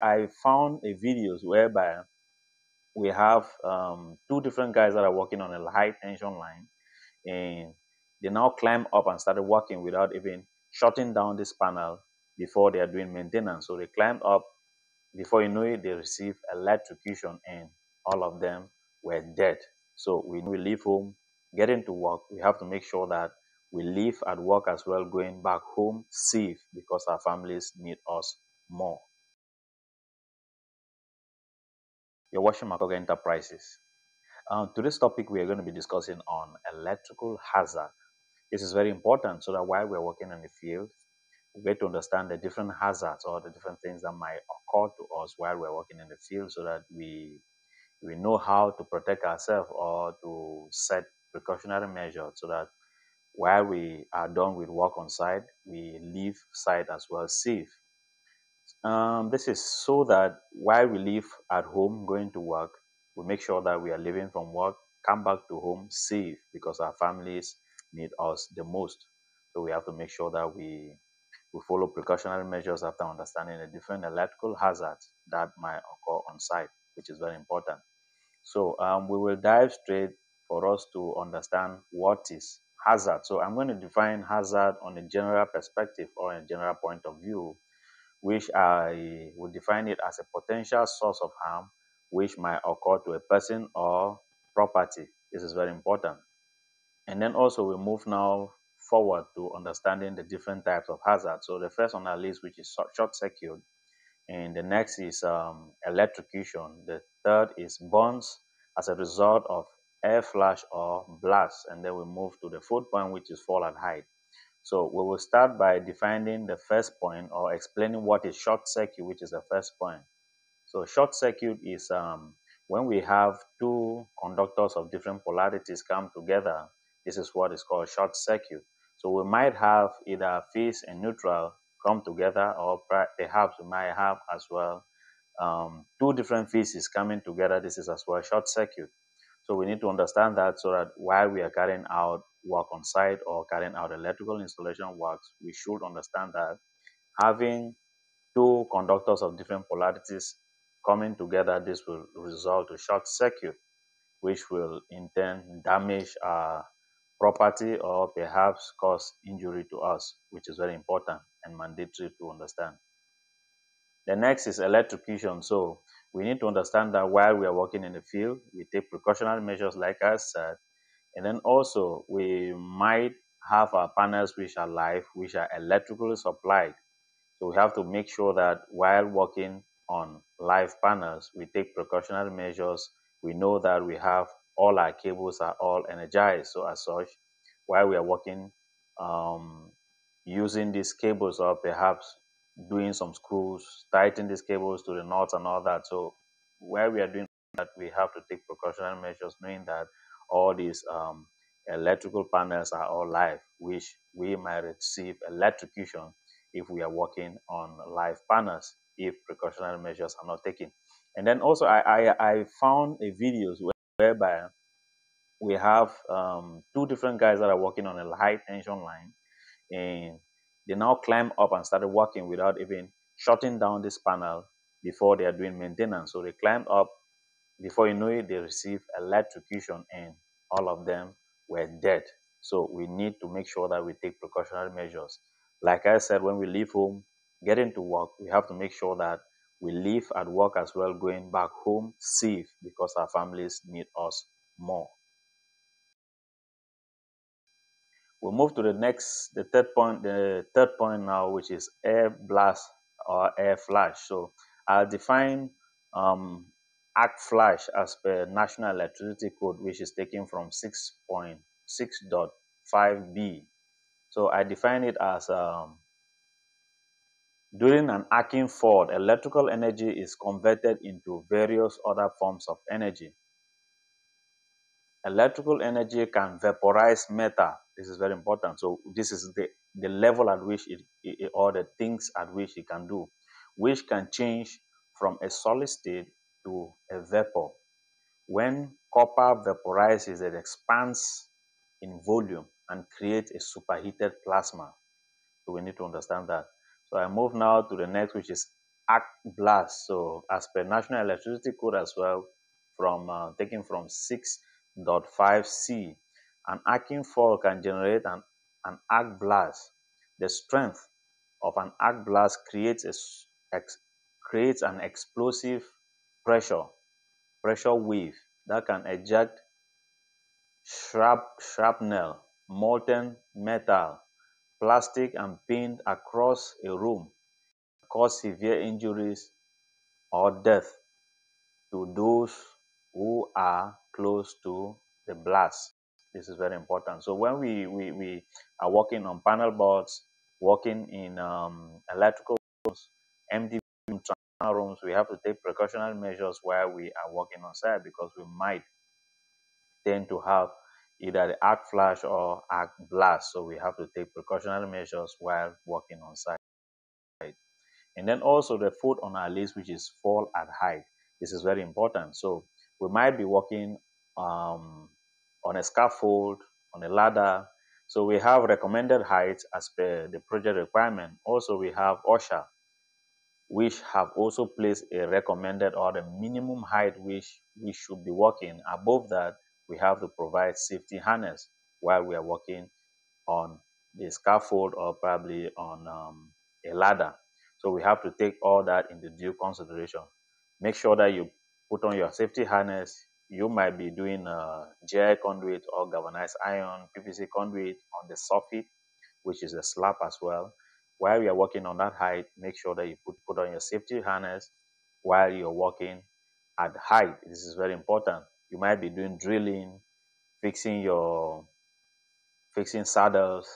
I found a videos whereby we have um, two different guys that are working on a high tension line and they now climb up and started working without even shutting down this panel before they are doing maintenance. So they climbed up, before you know it, they receive electrocution and all of them were dead. So when we leave home, getting to work, we have to make sure that we leave at work as well, going back home safe because our families need us more. You're watching Makoge Enterprises. Um, today's topic we are going to be discussing on electrical hazard. This is very important so that while we're working in the field, we get to understand the different hazards or the different things that might occur to us while we're working in the field so that we we know how to protect ourselves or to set precautionary measures so that while we are done with work on site, we leave site as well safe. Um, this is so that while we live at home going to work, we make sure that we are leaving from work, come back to home safe because our families need us the most. So we have to make sure that we we follow precautionary measures after understanding the different electrical hazards that might occur on site, which is very important. So um, we will dive straight for us to understand what is hazard. So I'm going to define hazard on a general perspective or a general point of view, which I will define it as a potential source of harm which might occur to a person or property. This is very important. And then also we move now forward to understanding the different types of hazards. So the first on our list, which is short circuit, and the next is um, electrocution. The third is burns as a result of arc flash or blast. And then we move to the fourth point, which is fall at height. So we will start by defining the first point or explaining what is short circuit, which is the first point. So short circuit is um, when we have two conductors of different polarities come together. This is what is called short circuit. So we might have either phase and neutral come together or perhaps we might have as well um, two different phases coming together. This is as well short circuit. So we need to understand that so that while we are carrying out work on site or carrying out electrical installation works, we should understand that having two conductors of different polarities coming together, this will result to short circuit, which will in turn damage our property or perhaps cause injury to us, which is very important and mandatory to understand. The next is electrocution. So we need to understand that while we are working in the field, we take precautionary measures like I said, and then also we might have our panels which are live, which are electrically supplied. So we have to make sure that while working on live panels, we take precautionary measures. We know that we have all our cables are all energized. So as such, while we are working um, using these cables or perhaps doing some screws, tightening these cables to the knots and all that. So where we are doing that, we have to take precautionary measures, knowing that all these um, electrical panels are all live, which we might receive electrocution if we are working on live panels if precautionary measures are not taken. And then also I, I, I found a videos whereby we have um, two different guys that are working on a high tension line and they now climb up and started working without even shutting down this panel before they are doing maintenance. So they climbed up. Before you know it, they receive electrocution and all of them were dead. So we need to make sure that we take precautionary measures. Like I said, when we leave home, getting to work, we have to make sure that we leave at work as well, going back home safe because our families need us more. We'll move to the next, the third point, the third point now, which is arc blast or arc flash. So I'll define um, arc flash as per National Electricity Code, which is taken from 6.6.5b. So I define it as um, during an arcing fault, electrical energy is converted into various other forms of energy. Electrical energy can vaporize matter. This is very important. So this is the, the level at which it, it, or the things at which it can do, which can change from a solid state to a vapor. When copper vaporizes, it expands in volume and creates a superheated plasma. So we need to understand that. So I move now to the next, which is arc blast. So as per National Electricity Code as well, from uh, from 6.5c, an arcing fault can generate an, an arc blast. The strength of an arc blast creates a, ex, creates an explosive pressure pressure wave that can eject shrap, shrapnel, molten metal, plastic and paint across a room, cause severe injuries or death to those who are close to the blast. This is very important. So when we, we, we are working on panel boards, working in um, electrical rooms, MDB rooms, we have to take precautionary measures while we are working on site because we might tend to have either the arc flash or arc blast. So we have to take precautionary measures while working on site. And then also the foot on our list, which is fall at height. This is very important. So we might be working um, on a scaffold, on a ladder. So we have recommended heights as per the project requirement. Also, we have OSHA, which have also placed a recommended or the minimum height which we should be working. Above that, we have to provide safety harness while we are working on the scaffold or probably on um, a ladder. So we have to take all that into due consideration. Make sure that you put on your safety harness. You might be doing uh, a GI conduit or galvanized iron PVC conduit on the soffit, which is a slab as well. While you're working on that height, make sure that you put, put on your safety harness while you're working at height. This is very important. You might be doing drilling, fixing your fixing saddles,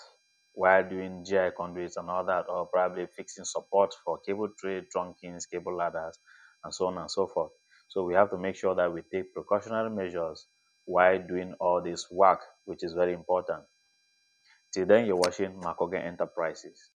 while doing GI conduits and all that, or probably fixing support for cable tray, trunkings, cable ladders, and so on and so forth. So we have to make sure that we take precautionary measures while doing all this work, which is very important. Till then, you're watching Makoge Enterprises.